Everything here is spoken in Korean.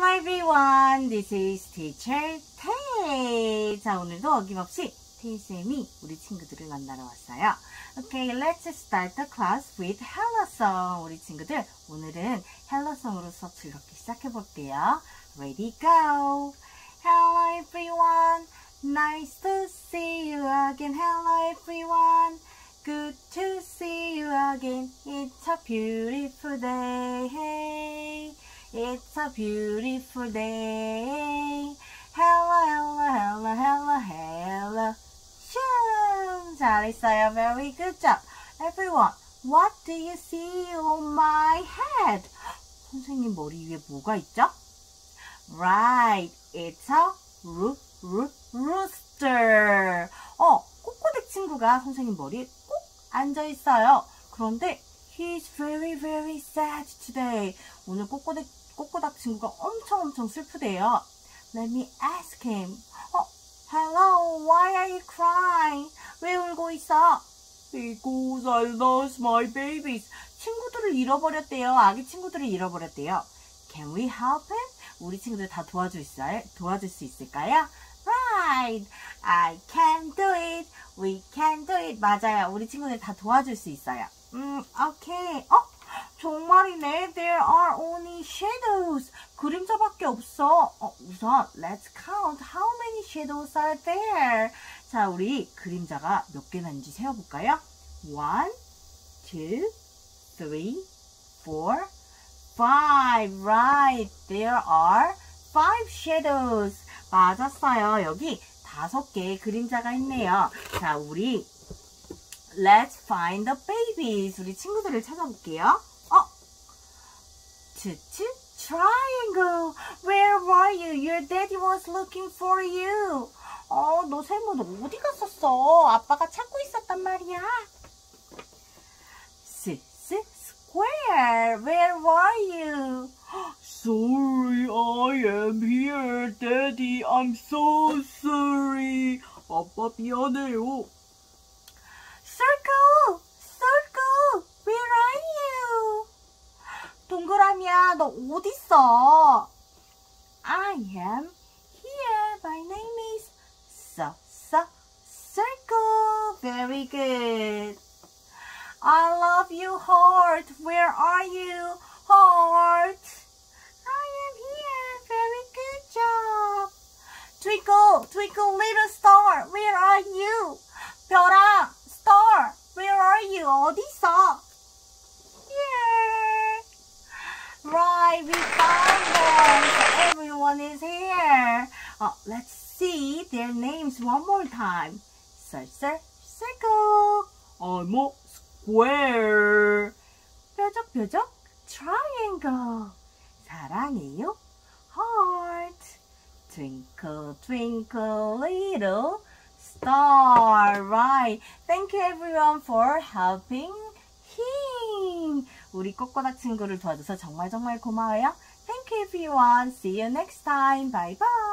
Hello everyone, this is Teacher Tay. 자, 오늘도 어김없이 테이쌤이 우리 친구들을 만나러 왔어요. Okay, let's start the class with Hello Song. 우리 친구들, 오늘은 Hello Song으로서 즐겁게 시작해 볼게요. Ready, go! Hello everyone, nice to see you again. Hello everyone, good to see you again. It's a beautiful day. It's a beautiful day. Hello, hello, hello, hello, hello. 슝! 잘했어요. Very good job. Everyone, what do you see on my head? 선생님 머리 위에 뭐가 있죠? Right, it's a roo, roo, rooster. 어, 꼬꼬댁 친구가 선생님 머리에 꼭 앉아 있어요. 그런데 he's very, very sad today. 오늘 꼬꼬댁 꼬꼬닥 친구가 엄청 엄청 슬프대요. Let me ask him. 어, hello, why are you crying? 왜 울고 있어? Because I lost my babies. 친구들을 잃어버렸대요. 아기 친구들을 잃어버렸대요. Can we help him? 우리 친구들 다 도와줄 수, 도와줄 수 있을까요? Right. I can do it. We can do it. 맞아요. 우리 친구들 다 도와줄 수 있어요. 음, 오케이. 어? 정말이네. There are only shadows. 그림자밖에 없어. 어, 우선 let's count how many shadows are there. 자, 우리 그림자가 몇 개나 있는지 세어볼까요? One, two, three, four, five. Right. There are five shadows. 맞았어요. 여기 다섯 개의 그림자가 있네요. 자, 우리 Let's find the babies. 우리 친구들을 찾아볼게요. 어? 투투 triangle. Where were you? Your daddy was looking for you. 어, 너 세모 너 어디 갔었어? 아빠가 찾고 있었단 말이야. 스스 square. Where were you? Sorry, I am here, Daddy. I'm so sorry. 아빠 미안해요. Circle. 동그라미야, 너 어딨어? I am here. My name is so so circle. Very good. I love you, heart. Where are you, heart? I am here. Very good job. Twinkle, twinkle, little star. Where are you? 별아, star. Where are you? 어디 있어? Uh, let's see their names one more time. Circle, circle. A square. 뾰족, 뾰족. Triangle. 사랑해요. Heart. Twinkle, twinkle, little star. Right. Thank you everyone for helping him. 우리 꼬꼬닥 친구를 도와줘서 정말 정말 고마워요. Thank you everyone. See you next time. Bye bye.